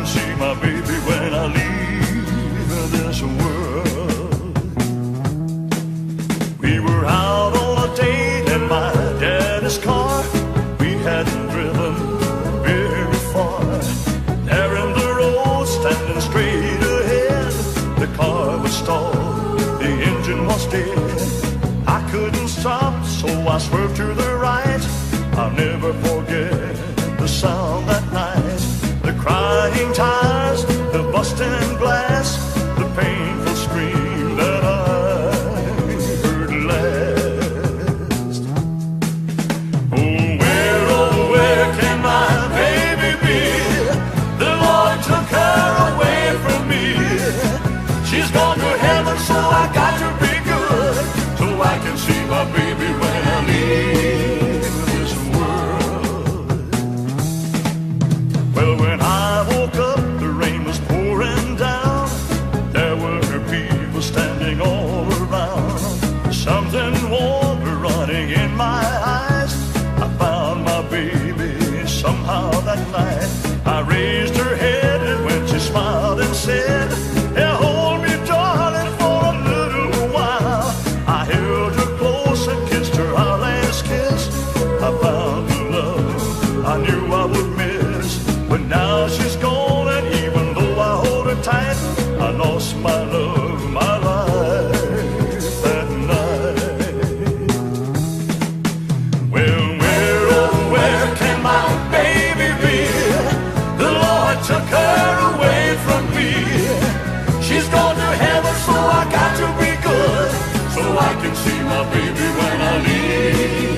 can see my baby when I leave this world. We were out on a date in my daddy's car. We hadn't driven very far. There in the road, standing straight ahead, the car was stalled, the engine was dead. I couldn't stop, so I swerved to the right. I'll never forget crying tires, baby somehow that night. I raised her head and when she smiled and said, "Yeah, hold me, darling, for a little while." I held her close and kissed her our last kiss. I found the love I knew I would miss, but now she's. baby, when I leave.